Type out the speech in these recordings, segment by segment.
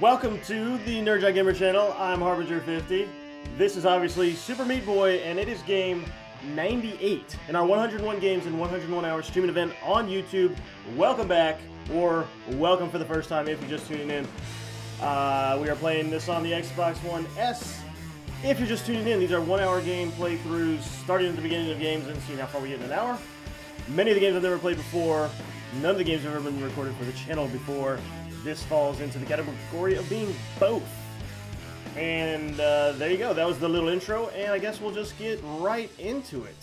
welcome to the NerdJock Gamer channel. I'm Harbinger50. This is obviously Super Meat Boy, and it is game 98 in our 101 games in 101 hours streaming event on YouTube. Welcome back, or welcome for the first time if you're just tuning in. Uh, we are playing this on the Xbox One S. If you're just tuning in, these are one-hour game playthroughs, starting at the beginning of games and seeing how far we get in an hour. Many of the games I've never played before. None of the games have ever been recorded for the channel before. This falls into the category of being both. And uh, there you go. That was the little intro, and I guess we'll just get right into it.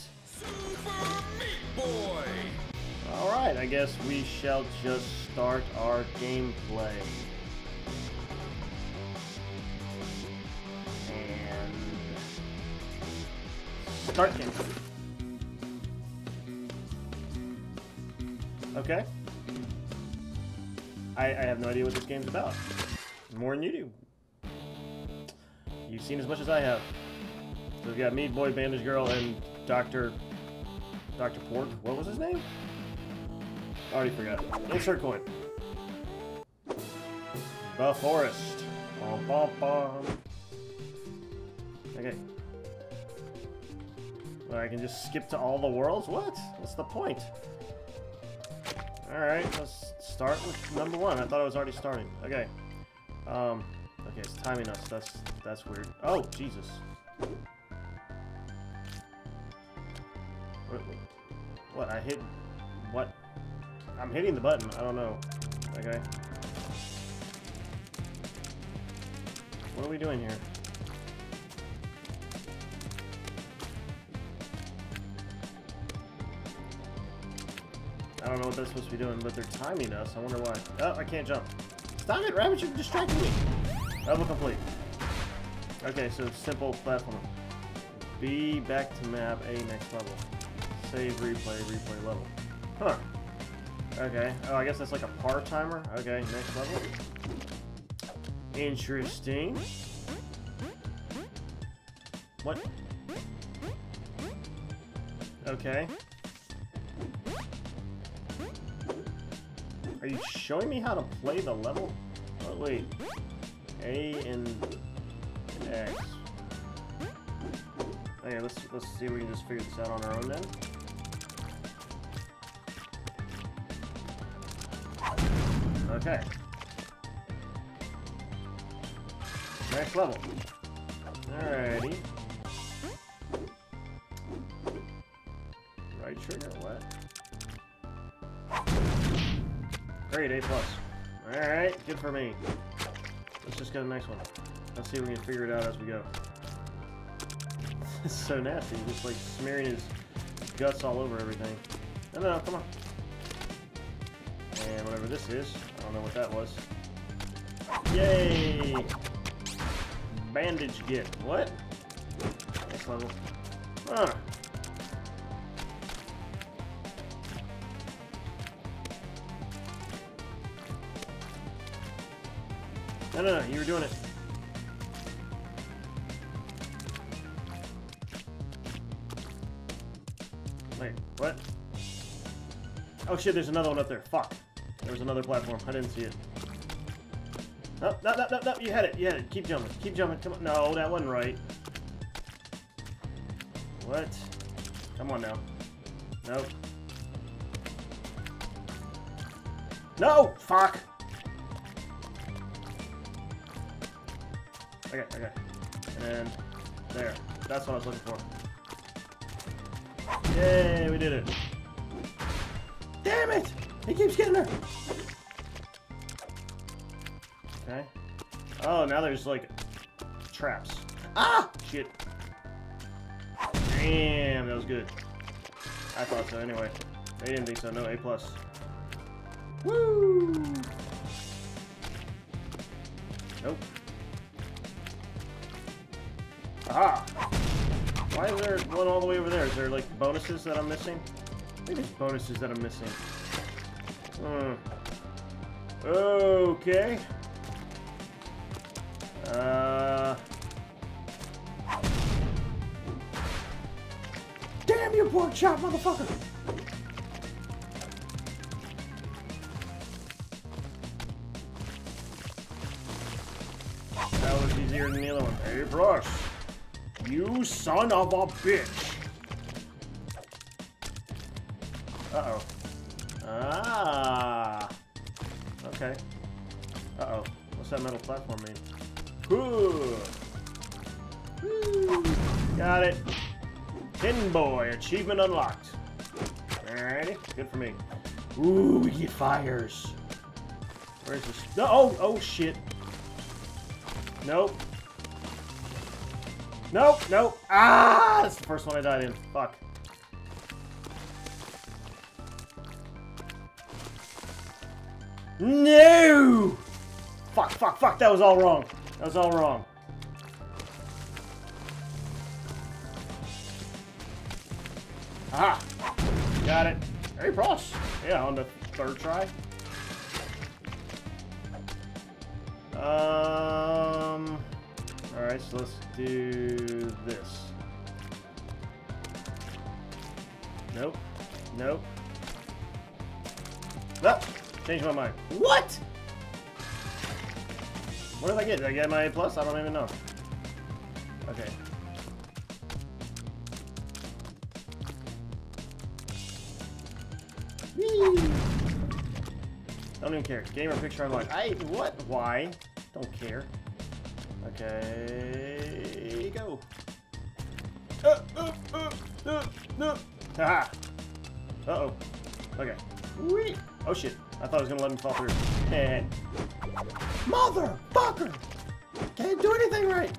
All right, I guess we shall just start our gameplay. And start gameplay. Okay. I, I have no idea what this game's about. More than you do. You've seen as much as I have. So we've got Meat Boy, Bandage Girl, and Doctor Doctor Pork. What was his name? I Already forgot. Insert coin. The forest. Bum, bum, bum. Okay. Well, I can just skip to all the worlds? What? What's the point? Alright, let's start with number one. I thought I was already starting. Okay. Um, okay, it's timing us. That's that's weird. Oh, Jesus. What, what? I hit... What? I'm hitting the button. I don't know. Okay. What are we doing here? I don't know what that's supposed to be doing, but they're timing us. I wonder why. Oh, I can't jump. Stop it, Rabbit! You're distracting me! Level complete. Okay, so simple platform. B, back to map, A, next level. Save, replay, replay level. Huh. Okay. Oh, I guess that's like a par timer. Okay, next level. Interesting. What? Okay. Are you showing me how to play the level? Oh, wait. A and X. Okay, let's let's see if we can just figure this out on our own then. Okay. Next level. Alrighty. Right trigger, what? Great, A plus. Alright, good for me. Let's just go to the next one. Let's see if we can figure it out as we go. It's so nasty, he's just like smearing his guts all over everything. No, no, no, come on. And whatever this is, I don't know what that was. Yay! Bandage get. What? Next level. Huh. No, no, no, you were doing it. Wait, what? Oh shit, there's another one up there. Fuck. There was another platform. I didn't see it. No, no, no, no, no, you had it, you had it. Keep jumping, keep jumping, come on. No, that wasn't right. What? Come on now. Nope. No! Fuck! Okay, okay. And there. That's what I was looking for. Yay, we did it. Damn it! He keeps getting her! Okay. Oh, now there's like traps. Ah! Shit. Damn, that was good. I thought so anyway. They didn't think so. No, A plus. Woo! Nope. Aha! Why is there one all the way over there? Is there like bonuses that I'm missing? Maybe it's bonuses that I'm missing. Hmm. Okay. Uh. Damn you, pork chop, motherfucker! Son of a bitch! Uh-oh. Ah! Okay. Uh-oh. What's that metal platform mean? Woo. Got it. Tin Boy, achievement unlocked. Alrighty, good for me. Ooh, we get fires. Where's this? No, oh, oh shit. Nope. Nope, nope. Ah, that's the first one I died in. Fuck. No! Fuck, fuck, fuck, that was all wrong. That was all wrong. Aha! Got it. Hey, Pross. Yeah, on the third try. Um. Alright, so let's do this. Nope. Nope. Ah! Changed my mind. What? What did I get? Did I get my A plus? I don't even know. Okay. Whee! Don't even care. Gamer picture unlocked. I what? Why? Don't care. Okay, go. Uh, uh, uh, uh, uh. Haha. Uh oh. Okay. Whee! Oh shit. I thought I was gonna let him fall through. Eh. Motherfucker! Can't do anything right.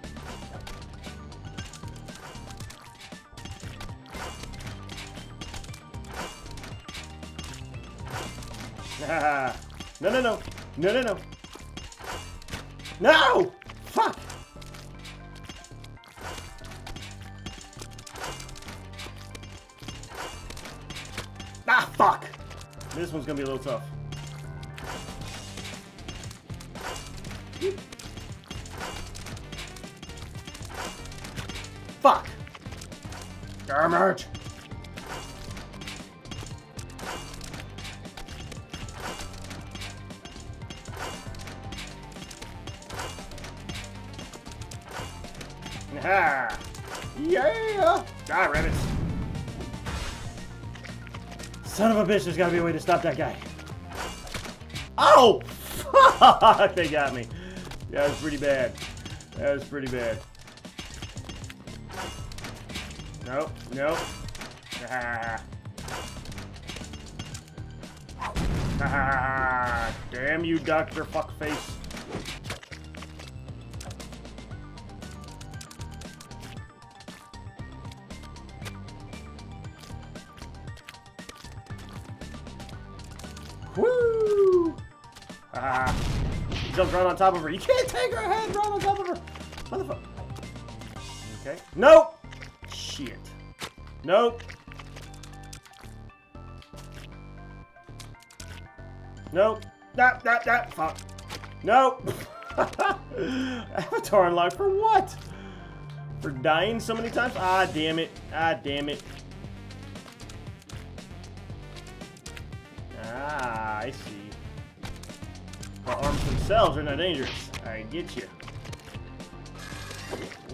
No, no, no. No, no, no. No! Gonna be a little tough. Bitch, there's gotta be a way to stop that guy. Oh! Fuck! They got me. That was pretty bad. That was pretty bad. Nope, nope. Ah. Ah, damn you, Dr. Fuckface. Woo! Ah. Jumped right on top of her. You can't take her head right on top of her. Motherfucker. Okay. Nope! Shit. Nope. Nope. That, that, that. Fuck. Nope. Avatar unlocked for what? For dying so many times? Ah, damn it. Ah, damn it. Themselves are not dangerous. I get you.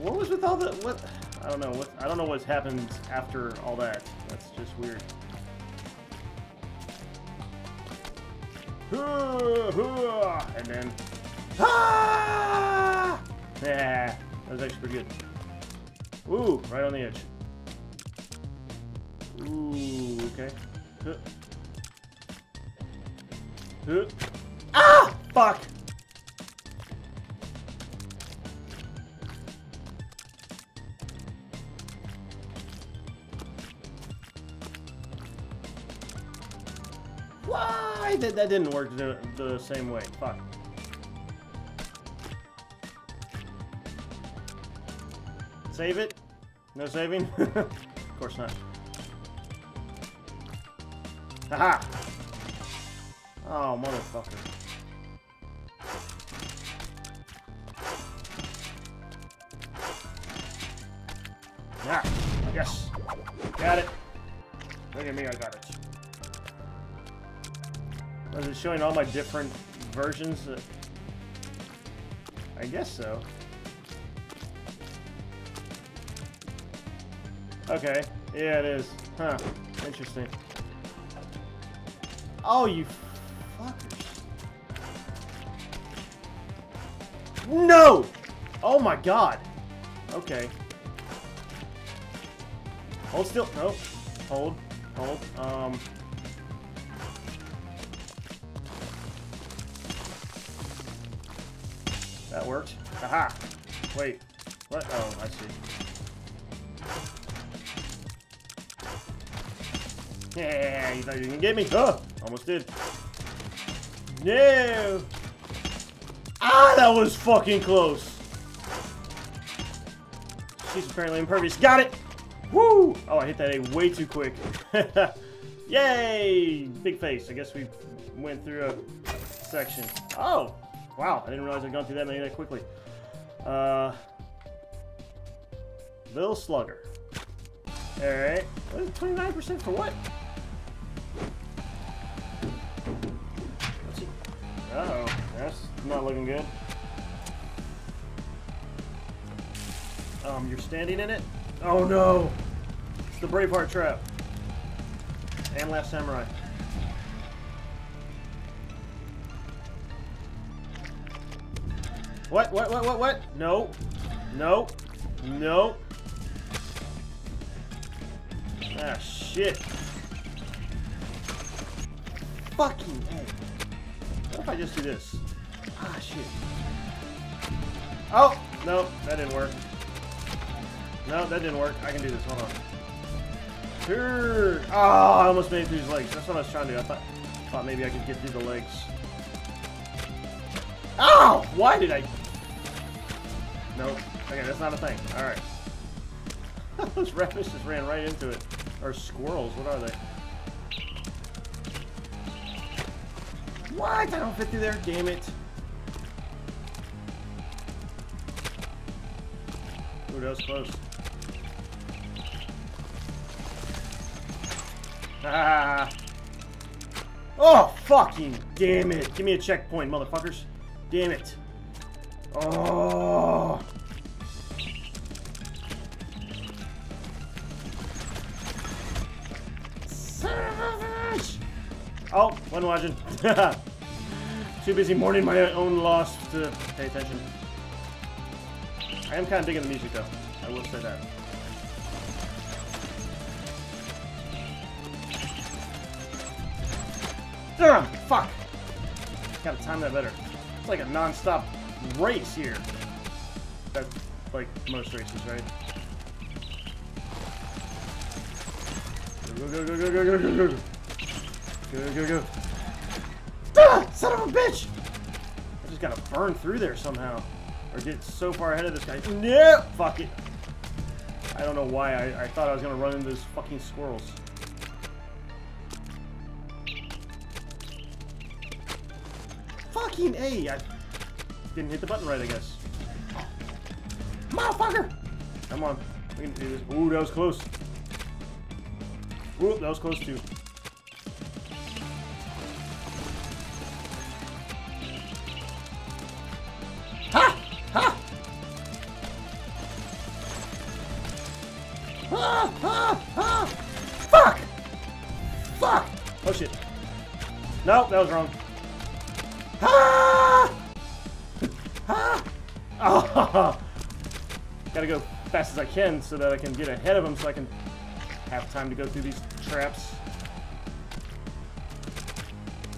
What was with all the what? I don't know. What I don't know what's happened after all that. That's just weird. And then, ah! Yeah, that was actually pretty good. Ooh, right on the edge. Ooh, okay. Huh. Huh. Ah! Fuck! That didn't work the, the same way. Fuck. Save it? No saving? of course not. Haha! Oh, motherfucker. Ah, yes. Got it. Look at me, I got it. Was it showing all my different versions? Uh, I guess so. Okay. Yeah, it is. Huh. Interesting. Oh, you fuckers. No! Oh my god. Okay. Hold still. Nope. Hold. Hold. Um. That worked. Aha! Wait. What? Oh, I see. Yeah, you thought you can get me? Oh, almost did. No! Ah, that was fucking close. She's apparently impervious. Got it! Woo! Oh, I hit that A way too quick. Yay! Big face. I guess we went through a section. Oh! Wow, I didn't realize I'd gone through that many that quickly. Uh, Little Slugger. Alright. 29% for what? Let's see. Uh oh That's not looking good. Um, you're standing in it? Oh no! It's the Braveheart trap. And Last Samurai. What? What? What? What? What? No. No. No. Ah, shit. Fucking. What if I just do this? Ah, shit. Oh! No, that didn't work. No, that didn't work. I can do this. Hold on. Sure. Oh, I almost made it through his legs. That's what I was trying to do. I thought, thought maybe I could get through the legs. Ow! Why did I... Nope. Okay, that's not a thing. Alright. Those rabbits just ran right into it. Or squirrels, what are they? What? I don't fit through there, damn it. Ooh, that was close. Ah. Oh, fucking damn it. Give me a checkpoint, motherfuckers. Damn it. Oh. Oh, one watching. Too busy mourning my own loss to pay attention. I am kind of digging the music though. I will say that. Ugh, fuck! Gotta time that better. It's like a non-stop race here. That's like most races, right? Go, go, go, go, go, go, go, go. Go, go, go. Ah! Son of a bitch! I just gotta burn through there somehow. Or get so far ahead of this guy. No! Fuck it. I don't know why I, I thought I was gonna run into those fucking squirrels. Fucking A! I didn't hit the button right, I guess. Motherfucker! Come on. We can do this. Ooh, that was close. Ooh, that was close too. Ha! Ha! Ah! Ah! Ah! Fuck! Fuck! Oh shit. No, that was wrong. Fast as I can so that I can get ahead of him so I can have time to go through these traps.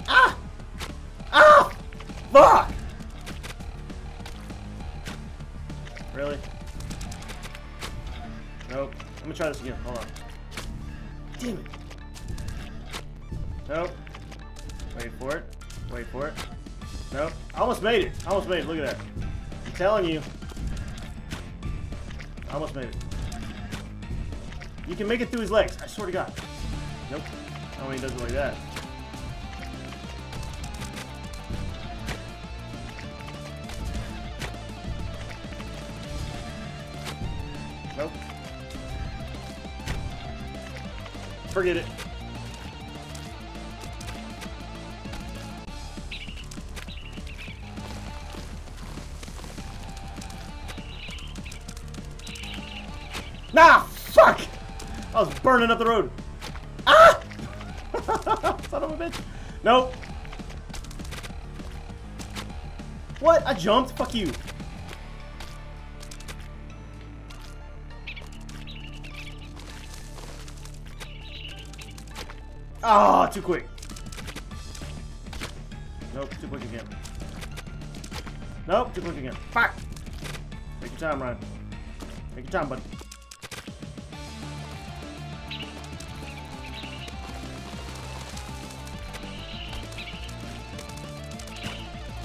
Ah! Ah! Fuck! Really? Nope. I'm gonna try this again. Hold on. Damn it. Nope. Wait for it. Wait for it. Nope. I Almost made it. I Almost made it. Look at that. I'm telling you. Almost made it. You can make it through his legs. I swear to God. Nope. Oh, he does it like that. Burning up the road. Ah! Son of a bitch. Nope. What? I jumped? Fuck you. Ah, too quick. Nope, too quick again. Nope, too quick again. Fuck! Take your time, Ryan. Take your time, bud.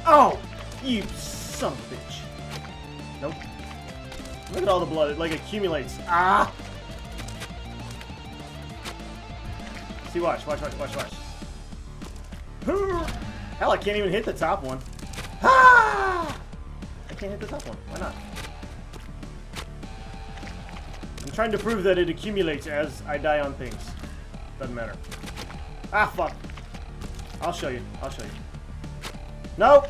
Oh! You son of a bitch. Nope. Look at all the blood. It like accumulates. Ah! See, watch, watch, watch, watch, watch. Hell, I can't even hit the top one. Ah! I can't hit the top one. Why not? I'm trying to prove that it accumulates as I die on things. Doesn't matter. Ah, fuck. I'll show you. I'll show you. Nope.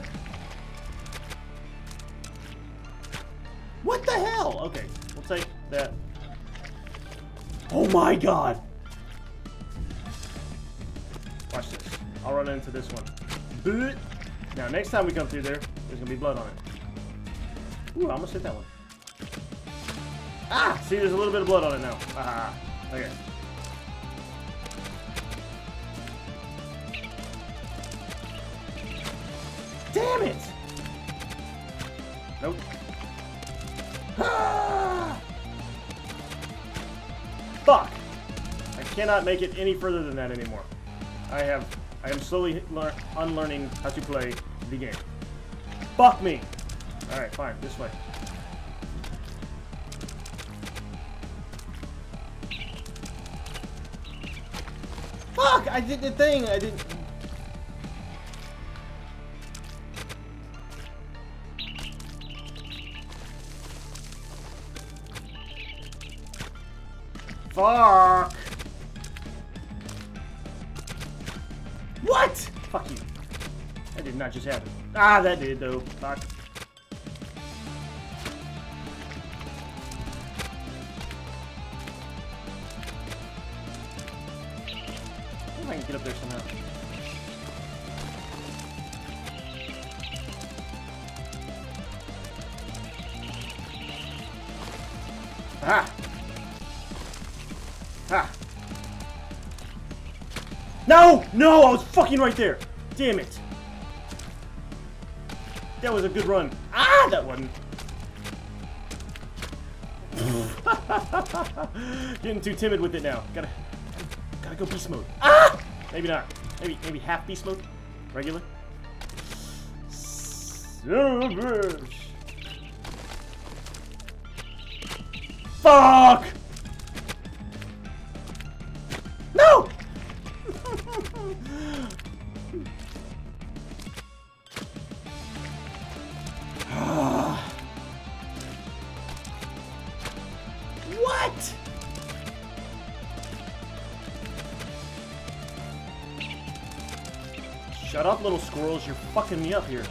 What the hell? Okay, we'll take that. Oh my god. Watch this. I'll run into this one. Now, next time we come through there, there's gonna be blood on it. Ooh, I almost hit that one. Ah! See, there's a little bit of blood on it now. Ah, okay. Damn it! Nope. Ah! Fuck! I cannot make it any further than that anymore. I have, I am slowly unlearning how to play the game. Fuck me! Alright, fine, this way. Fuck! I did the thing! I didn't... What? Fuck you. That did not just happen. Ah, that did though. Fuck. No! I was fucking right there! Damn it! That was a good run. Ah! That wasn't. Getting too timid with it now. Gotta, gotta go beast mode. Ah! Maybe not. Maybe, maybe half beast mode. Regular. Bitch. Fuck! Little squirrels. You're fucking me up here.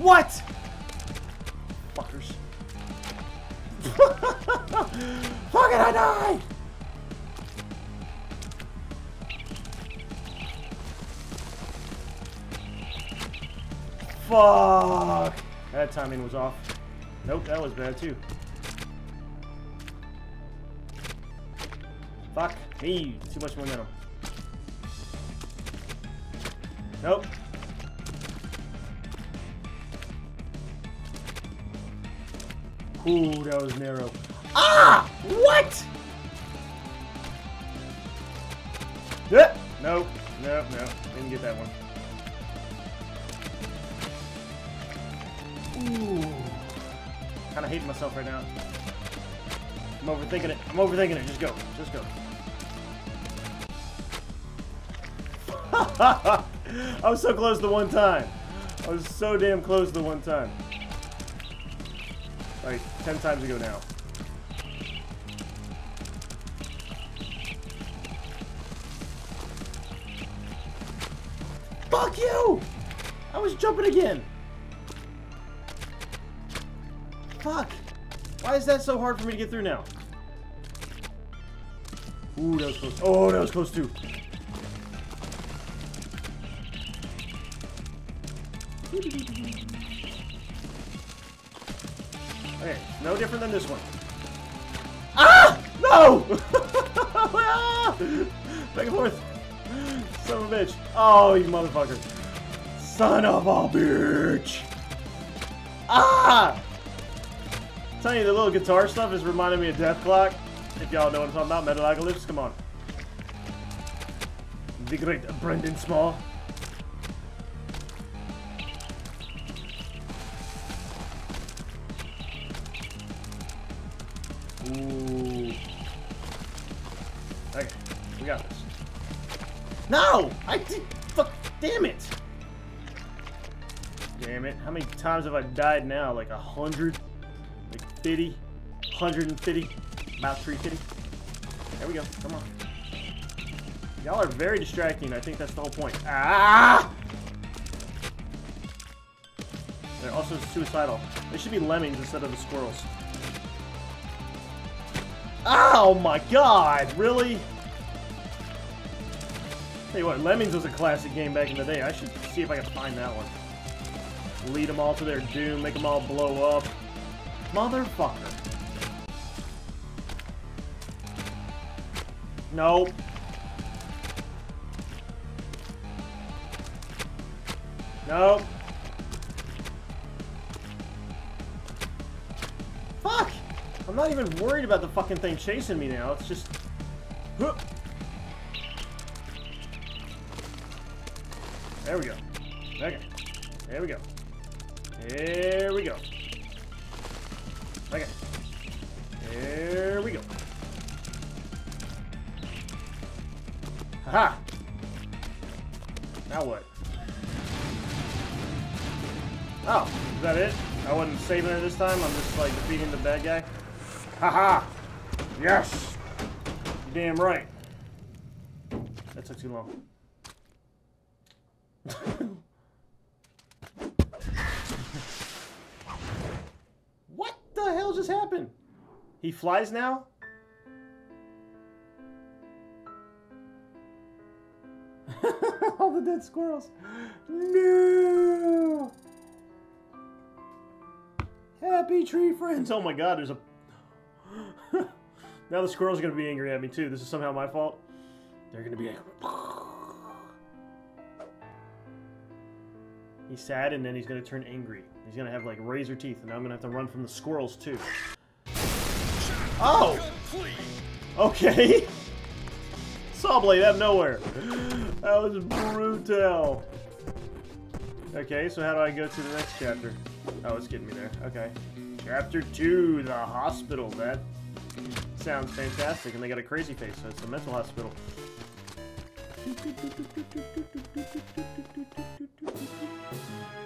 What? Fuckers. Fucking I died! Fuck! That timing was off. Nope, that was bad too. Me. Too much momentum. Nope. Ooh, that was narrow. Ah! What? Yeah. Nope. Nope. Nope. Didn't get that one. Ooh. Kind of hating myself right now. I'm overthinking it. I'm overthinking it. Just go. Just go. I was so close the one time. I was so damn close the one time. Like, ten times ago now. Fuck you! I was jumping again. Fuck. Why is that so hard for me to get through now? Ooh, that was close. Oh, that was close too. Okay, no different than this one. Ah! No! Back and forth. Son of a bitch. Oh, you motherfucker. Son of a bitch. Ah! telling you, the little guitar stuff is reminding me of Dethklok. If y'all know what I'm talking about, Metalocalypse, come on. The great Brendan Small. Times have I died now? Like a hundred? Like 50? 150? About 350? There we go. Come on. Y'all are very distracting. I think that's the whole point. Ah! They're also suicidal. They should be lemmings instead of the squirrels. Oh my god! Really? Tell you what, Lemmings was a classic game back in the day. I should see if I can find that one. Lead them all to their doom, make them all blow up. Motherfucker. Nope. Nope. Fuck! I'm not even worried about the fucking thing chasing me now. It's just... There we go. Okay. There we go. There we go. Okay. There we go. Haha! Now what? Oh, is that it? I wasn't saving it this time? I'm just like defeating the bad guy? Haha! Yes! You're damn right. That took too long. what the hell just happened? He flies now? All the dead squirrels. No! Happy tree friends. Oh my god, there's a... now the squirrels are going to be angry at me too. This is somehow my fault. They're going to be like... He's sad and then he's to turn angry. He's to have like razor teeth and I'm going to have to run from the squirrels too. Oh! Okay. Saw blade out of nowhere. That was brutal. Okay, so how do I go to the next chapter? Oh, it's getting me there. Okay. Chapter 2, the hospital. That sounds fantastic. And they got a crazy face, so it's a mental hospital.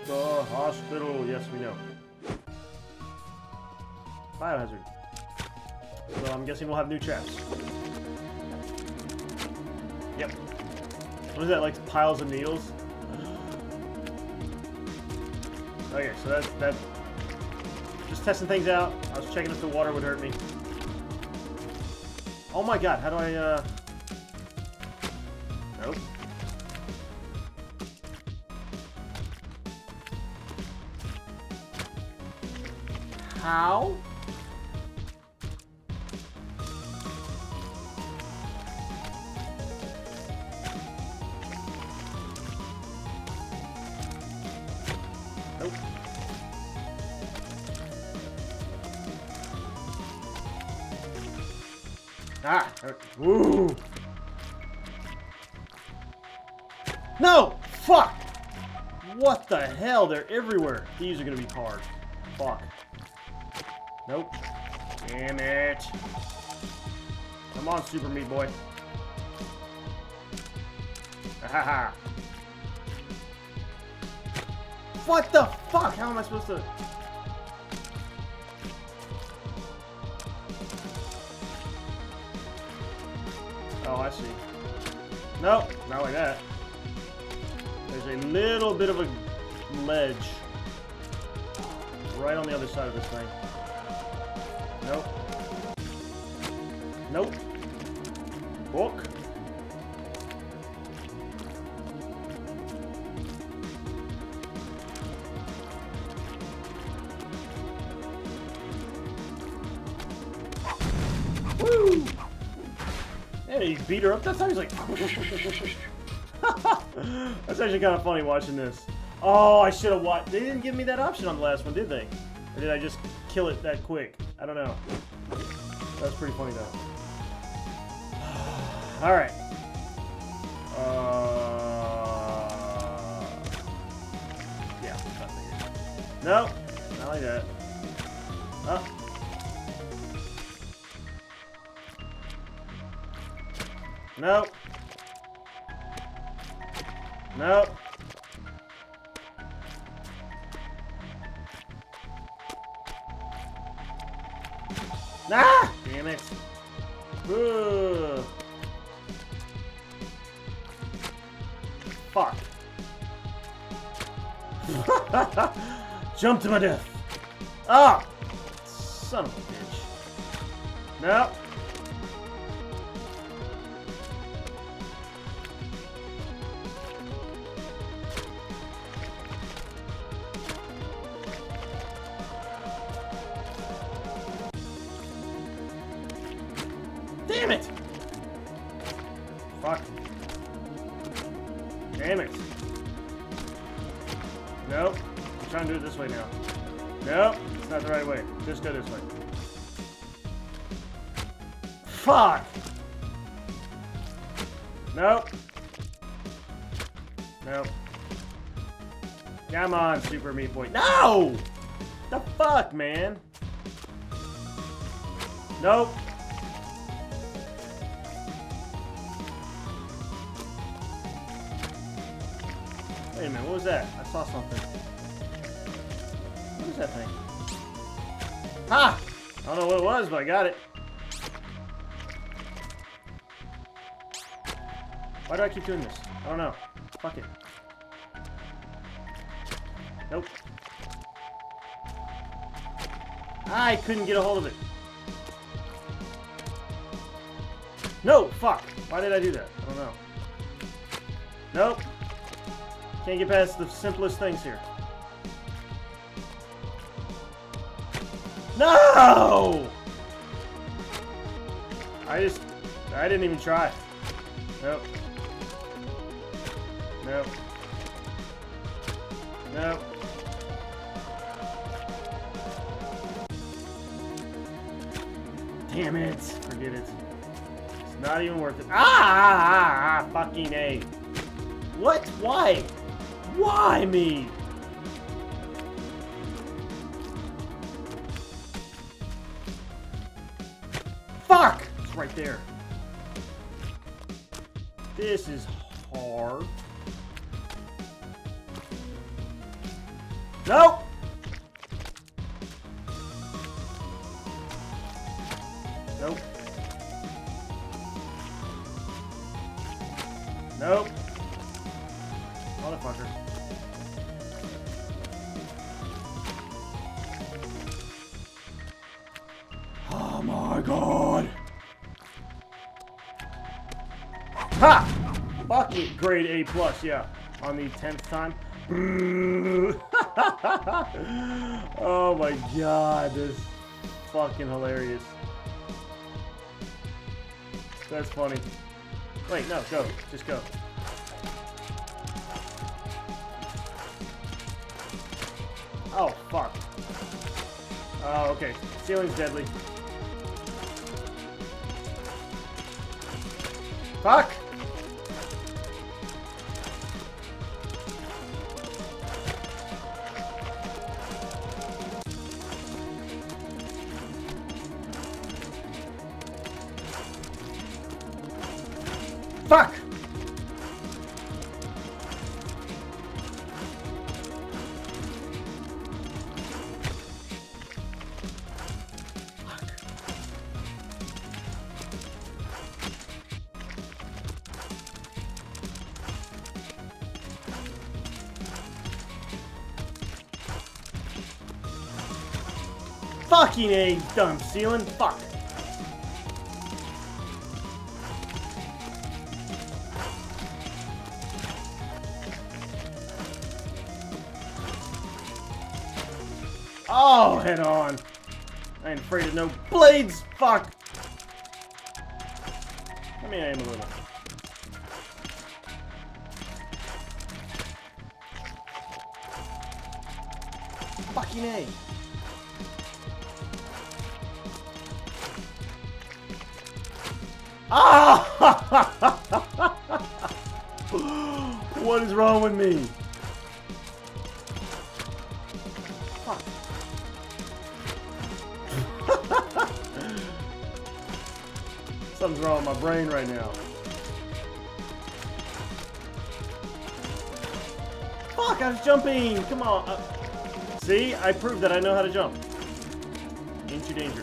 The hospital. Yes, we know. Biohazard. So I'm guessing we'll have new traps. Yep. What is that, like piles of needles? Okay, so that's that. Just testing things out. I was checking if the water would hurt me. Oh my god, how do I, uh... How? Ah! Ooh! No! Fuck! What the hell? They're everywhere. These are gonna be hard. Fuck. Nope. Damn it. Come on, Super Meat Boy. Ha What the fuck? How am I supposed to... Oh, I see. Nope, not like that. There's a little bit of a ledge right on the other side of this thing. Nope. Nope. Book. Woo! Yeah, he beat her up. That's how he's like. That's actually kind of funny watching this. Oh, I should have watched. They didn't give me that option on the last one, did they? Or did I just kill it that quick? I don't know. That's pretty funny though. All right. Uh, yeah. No, not like that. Oh. Nope. Nope. My death. Ah! Son of a bitch. Nope. Damn it! Fuck. Damn it. Nope. Trying to do it this way now. Nope. It's not the right way. Just go this way. Fuck! Nope. Nope. Come on, Super Meat Boy. No! The fuck, man? Nope. Wait a minute, what was that? I saw something. That thing? Ha! I don't know what it was, but I got it. Why do I keep doing this? I don't know. Fuck it. Nope. I couldn't get a hold of it. No! Fuck! Why did I do that? I don't know. Nope. Can't get past the simplest things here. No! I just... I didn't even try. Nope. Nope. Nope. Damn it. Forget it. It's not even worth it. Ah! ah, ah, fucking A. What? Why? Why me? Right there. This is hard. Nope! Nope. Nope. Motherfucker. Oh my god! Ha! Fuck it, grade A plus, yeah. On the tenth time. oh my god, this is fucking hilarious. That's funny. Wait, no, go. Just go. Oh, fuck. Oh, okay. Ceiling's deadly. Fuck! Fuck! A, dumb ceiling. Fuck. Oh, head on. I ain't afraid of no blades. Fuck. Let me aim a little. Fucking A. Ah! what is wrong with me? Something's wrong with my brain right now. Fuck, I was jumping! Come on. Uh, see? I proved that I know how to jump. Ain't you danger.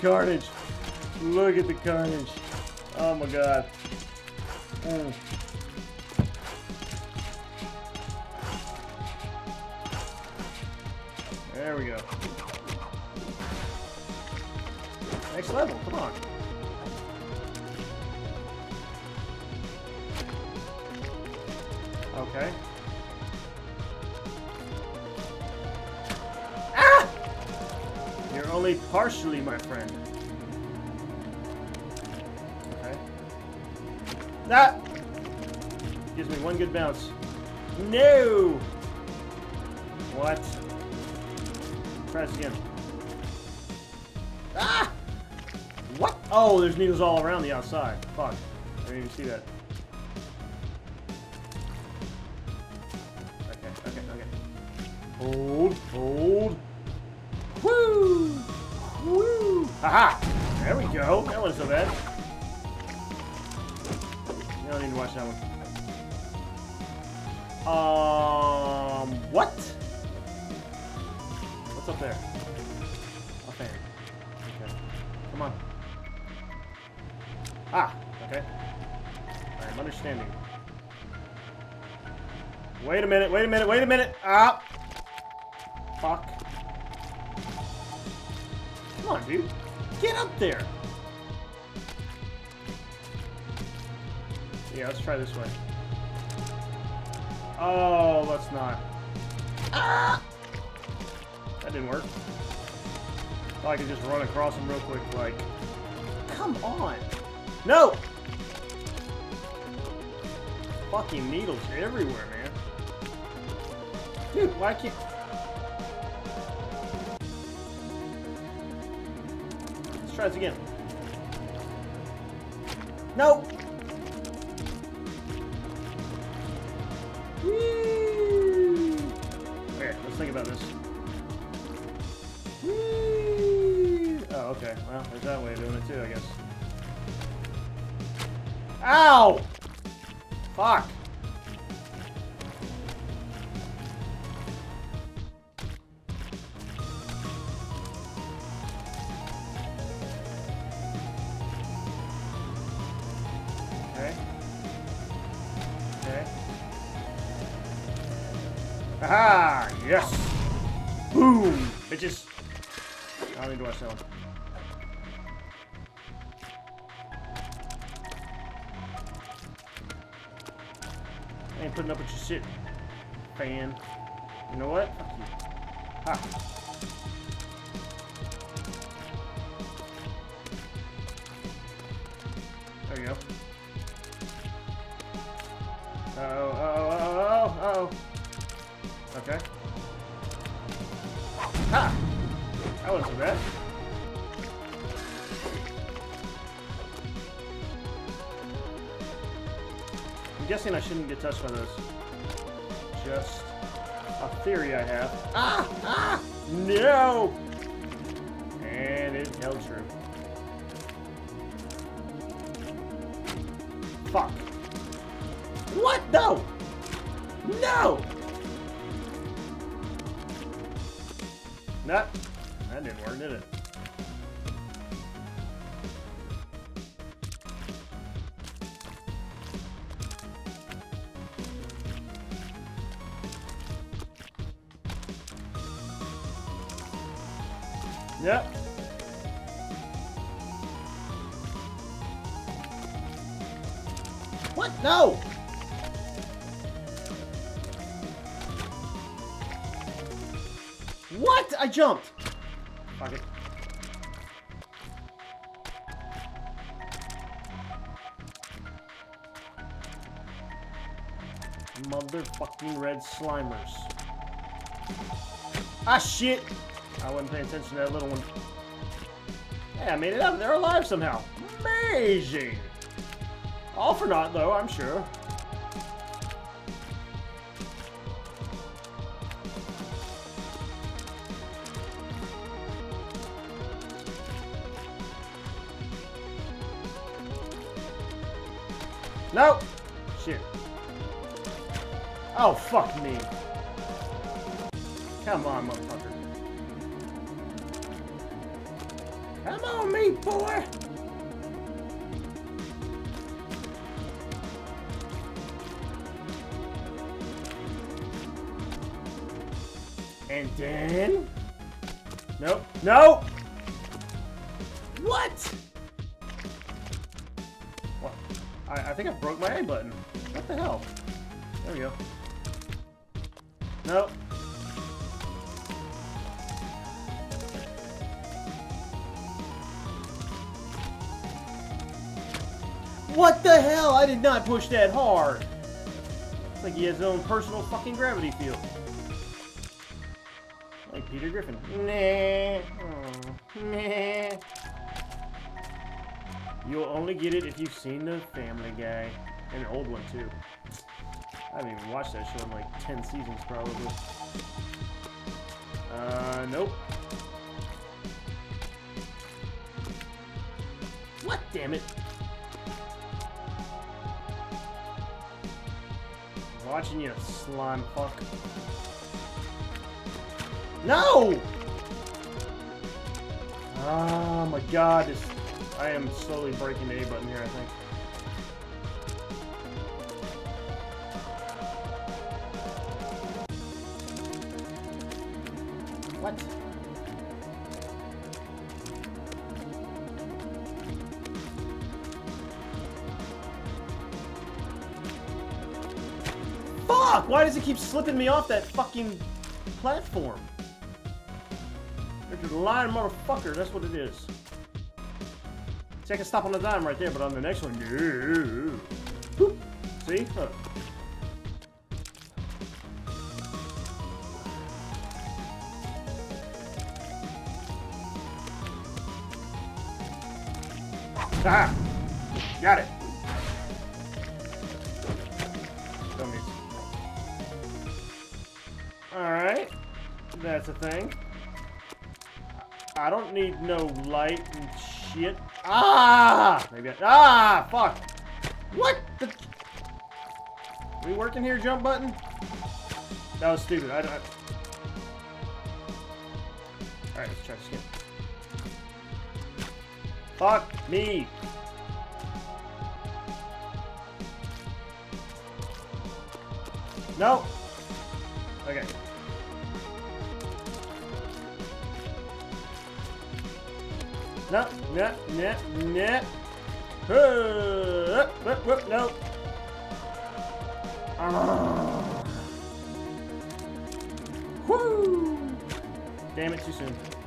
Carnage. Look at the carnage. Oh my god. Mm. There we go. Next level, come on. Okay. Only partially my friend. Okay. That gives me one good bounce. No! What? Try this again. Ah! What? Oh, there's needles all around the outside. Fuck. I didn't even see that. Okay, okay, okay. Hold, hold. So bad. You don't need to watch that one. Um, what? What's up there? A fan. Okay. Come on. Ah, okay. I'm understanding. Wait a minute, wait a minute, wait a minute! Ah! Fuck. Come on, dude. Get up there! Try this way. Oh, let's not. Ah! That didn't work. I could just run across them real quick, like... Come on! No! Fucking needles everywhere, man. Dude, why can't... Let's try this again. No! Whee! Oh, okay. Well, there's that way of doing it too, I guess. Ow! Fuck. Guessing I shouldn't get touched by those. Just a theory I have. Ah! What? No! What? I jumped. Fuck it. Motherfucking red slimers. Ah, shit! I wasn't paying attention to that little one. Yeah, I made it out. They're alive somehow. Amazing! All for naught, though, I'm sure. Push that hard. It's like he has his own personal fucking gravity field. Like Peter Griffin. Nah. Oh, nah. You'll only get it if you've seen the Family Guy. And an old one, too. I haven't even watched that show in like 10 seasons, probably. Uh, nope. What, damn it? Watching you, slime fuck. No! Oh my god, this, I am slowly breaking the A button here, I think. Slipping me off that fucking platform? Just lying motherfucker, that's what it is. See, I can stop on the dime right there, but on the next one, no. Boop. See? Look. Light and shit. Ah! Maybe I, Ah! Fuck! What the... We working here, jump button? That was stupid. I don't... Alright, let's try to skip. Fuck me! No! Okay. No, no, no. Uh, whoop, whoop, no. Ah. Woo! Damn it, too soon.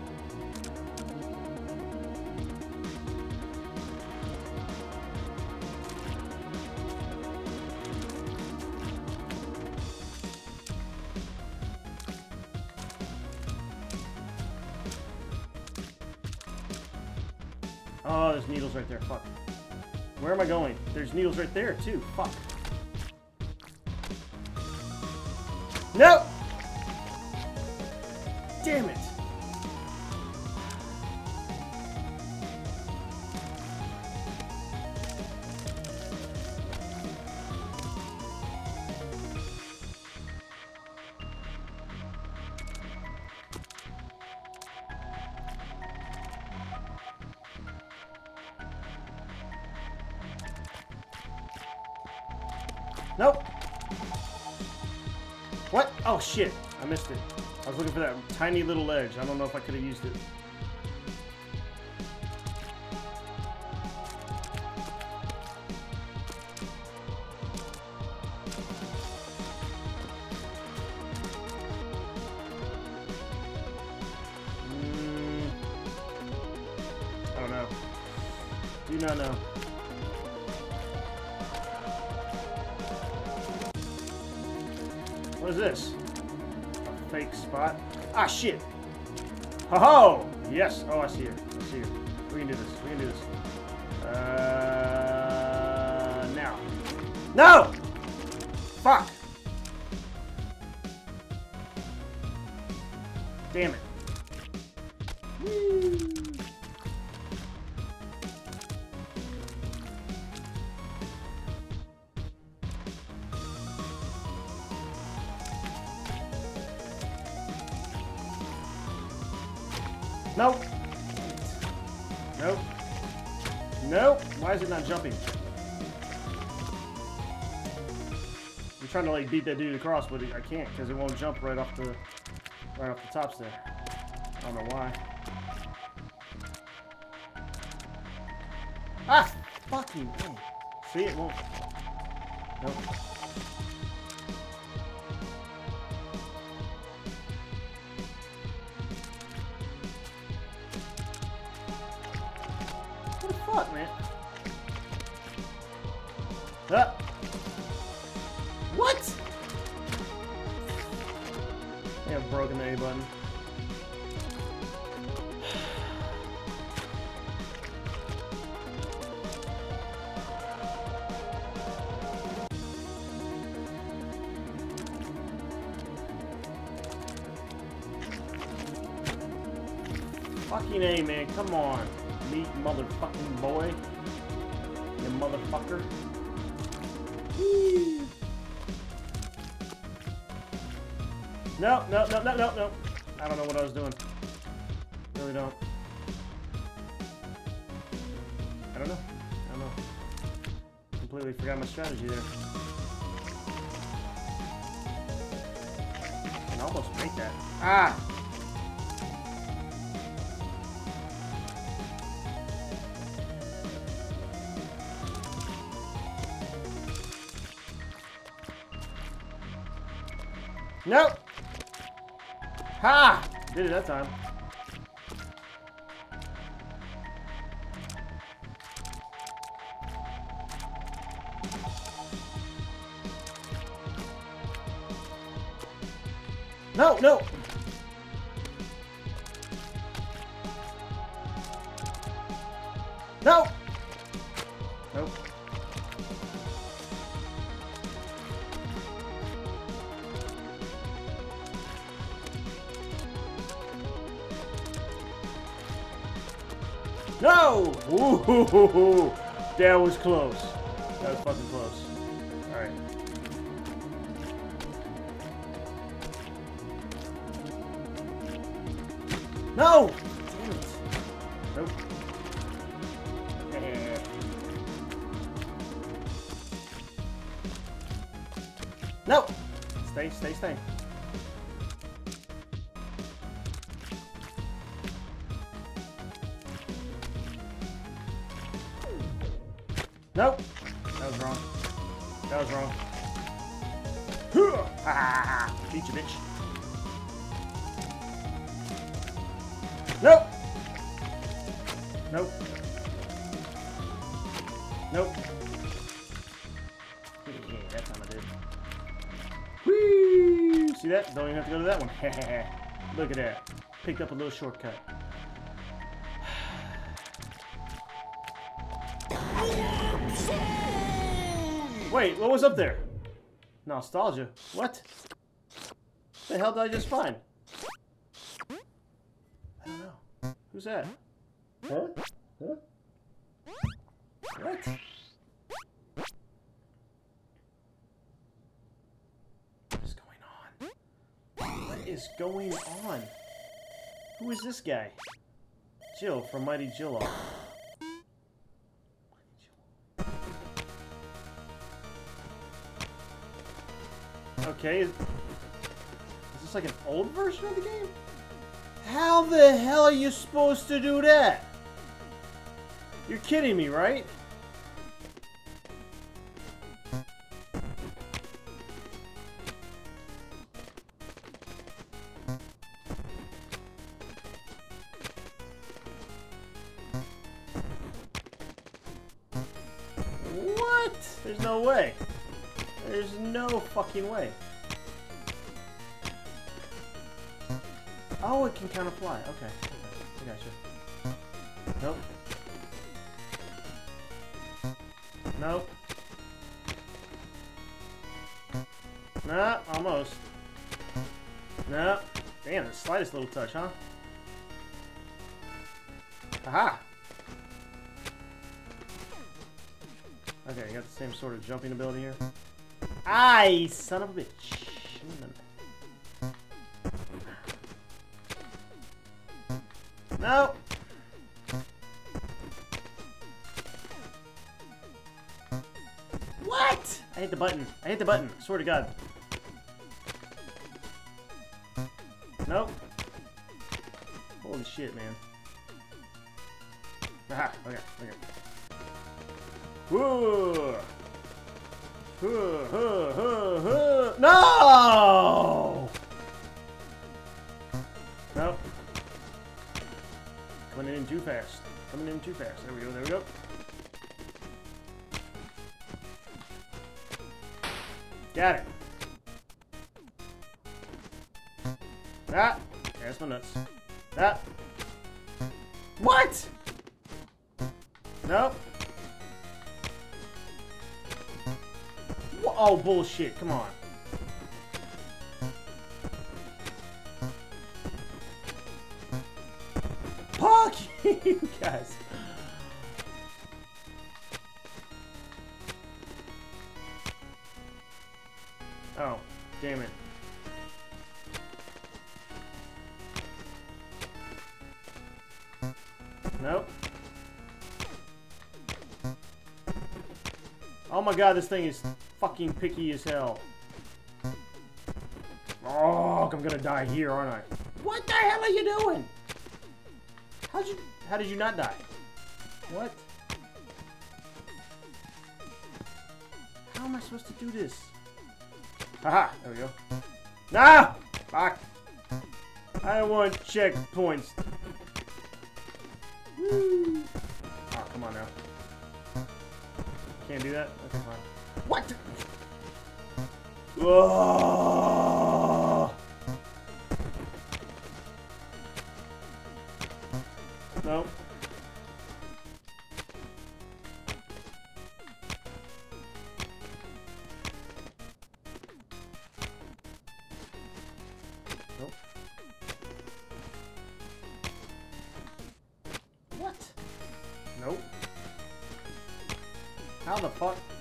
Needles right there, too. Fuck. No! Damn it. Tiny little ledge. I don't know if I could have used it. No! Fuck! Damn it. Whee. Nope. Nope. Nope. Why is it not jumping? Trying to like beat that dude across, but I can't because it won't jump right off the right off the tops there. I don't know why. Ah! Fucking. See, it won't. Nope. Nope. Ha! Did it that time. Ooh, that was close. That was fucking close. Alright. No! Picked up a little shortcut. Wait, what was up there? Nostalgia. What? The hell did I just find? I don't know. Who's that? Huh? Huh? What? What is going on? What is going on? Who is this guy? Jill from Mighty Jill. Okay, is, is this like an old version of the game? How the hell are you supposed to do that? You're kidding me, right? Fucking way. Oh, it can kind of fly. Okay. I gotcha. Nope. Nope. Nah, almost. Nah. Damn, the slightest little touch, huh? Aha! Okay, you got the same sort of jumping ability here. Aye, son of a bitch. No. What? I hit the button. I hit the button. Swear to God. Nope. Holy shit, man. Aha, okay, okay. Whoa! No! Nope. Coming in too fast. Coming in too fast. There we go, there we go. Got it. That. There's my nuts. That. What? Nope. Oh, bullshit. Come on. Fuck you guys. Oh, damn it. Nope. Oh my god, this thing is fucking picky as hell. Oh, I'm gonna die here, aren't I? What the hell are you doing? How'd you, how did you not die? What? How am I supposed to do this? Haha, there we go. No! Fuck! I want checkpoints. Woo. Oh, come on now. Can't do that? Okay, fine. What? Nope. Nope. What? Nope. How the fuck?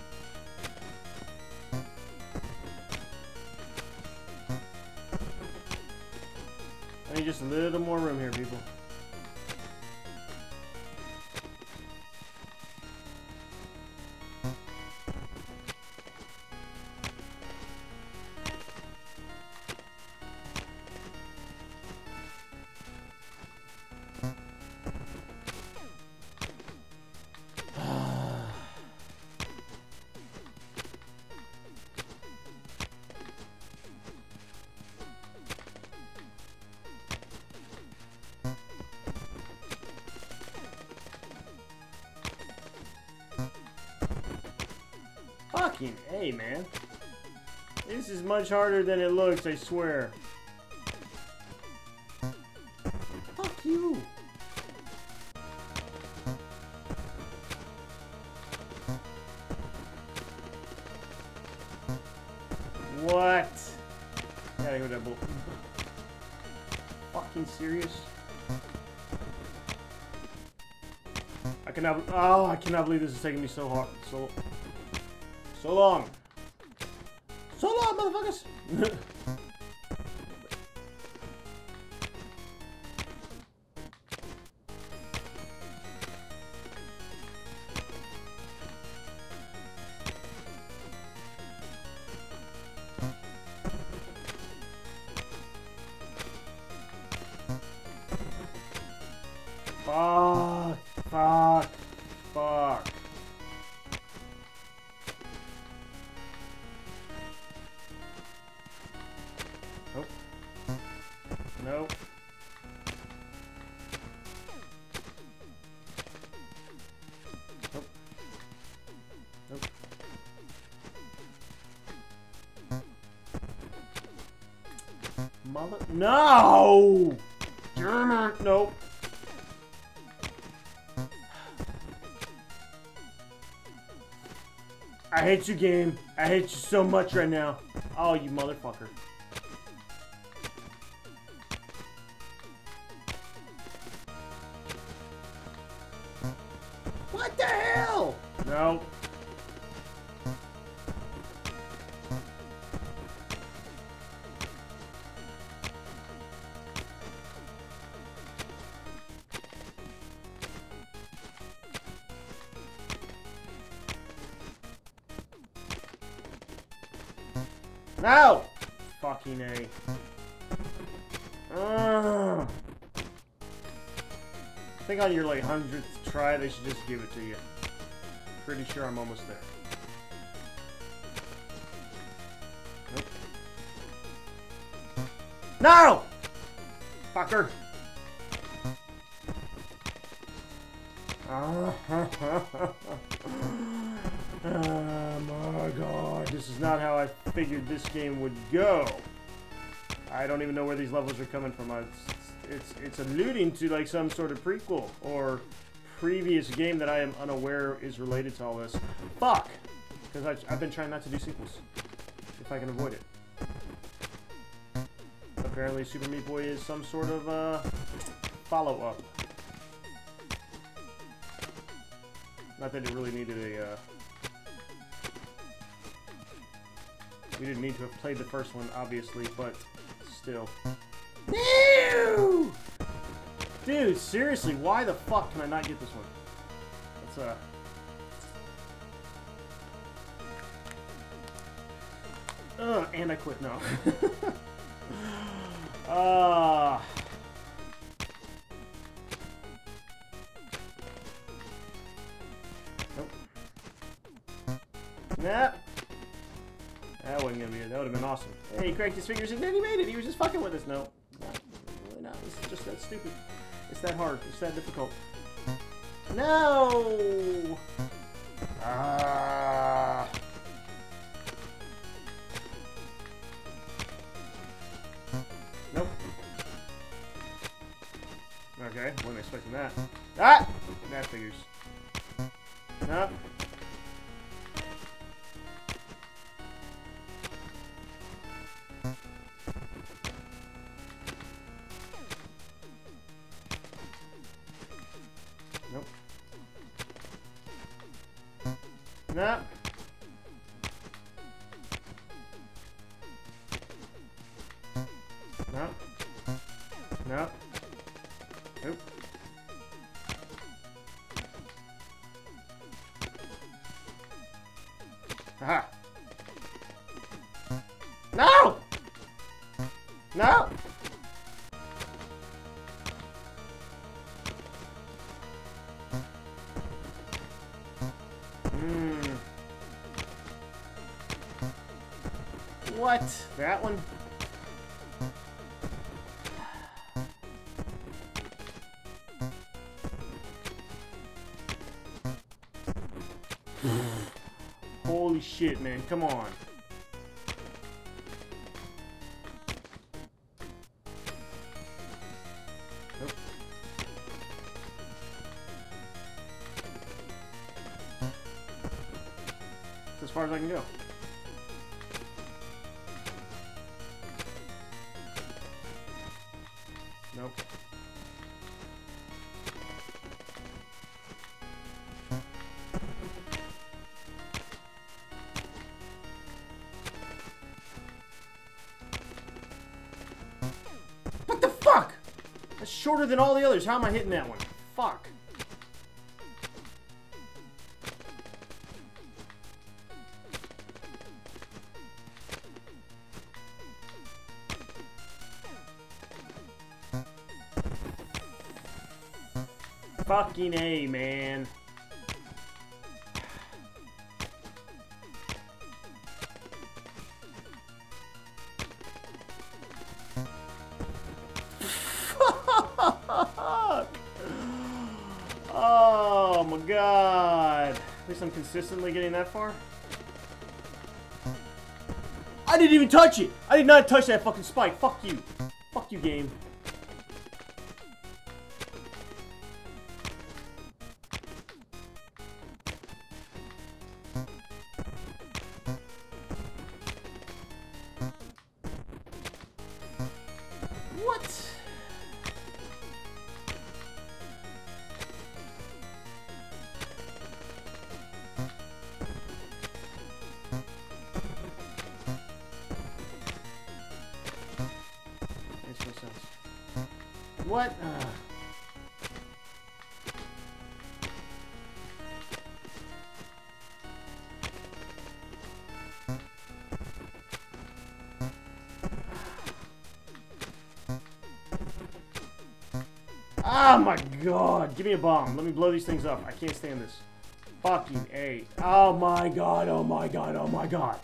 Just a little more room here, people. Much harder than it looks, I swear. Fuck you. What? Gotta go bull. Fucking serious? I cannot. Oh, I cannot believe this is taking me so hard, so, so long. So long, motherfuckers. Mother. No! German. Nope. I hate you, game. I hate you so much right now. Oh, you motherfucker. Think on your like hundredth try, they should just give it to you. Pretty sure I'm almost there. No! Fucker! Oh my god, this is not how I figured this game would go. I don't even know where these levels are coming from. It's, it's, it's alluding to like some sort of prequel or previous game that I am unaware is related to all this. Fuck! Because I've been trying not to do sequels. If I can avoid it. Apparently Super Meat Boy is some sort of uh, follow-up. Not that it really needed a... Uh, We didn't need to have played the first one, obviously, but still. Dude, seriously, why the fuck can I not get this one? That's uh. Ugh, and I quit. No. Ah. uh, nope. Nah. That wasn't gonna be it. That would have been awesome. Hey, he cracked his fingers and then he made it. He was just fucking with us. No. That stupid. It's that hard. It's that difficult. No! Ah. Nope. Okay, wasn't expecting that. Ah! That figures. Nope. What? That one? Holy shit, man. Come on. Shorter than all the others. How am I hitting that one? Fuck. Fucking A, man. Consistently getting that far. I didn't even touch it! I did not touch that fucking spike. Fuck you. Fuck you, game. What? Uh. Oh my god! Give me a bomb. Let me blow these things up. I can't stand this. Fucking A. Oh my god, oh my god, oh my god.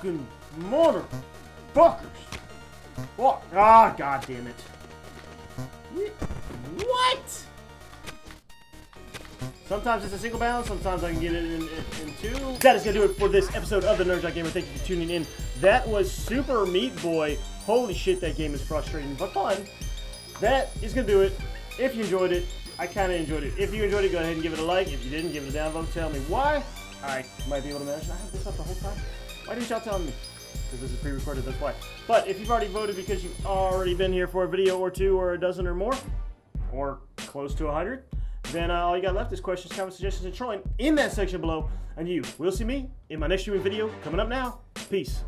Fucking motherfuckers. Fuck. Ah, god damn it. What? Sometimes it's a single bounce, sometimes I can get it in, in, in two. That is going to do it for this episode of the NerdJock Gamer. Thank you for tuning in. That was Super Meat Boy. Holy shit, that game is frustrating, but fun. That is going to do it. If you enjoyed it, I kind of enjoyed it. If you enjoyed it, go ahead and give it a like. If you didn't, give it a downvote. Tell me why. I might be able to manage. I have this up the whole time. Why didn't y'all tell me? Because this is pre-recorded, that's why. But if you've already voted because you've already been here for a video or two or a dozen or more, or close to a 100, then uh, all you got left is questions, comments, suggestions, and trolling in that section below. And you will see me in my next streaming video coming up now. Peace.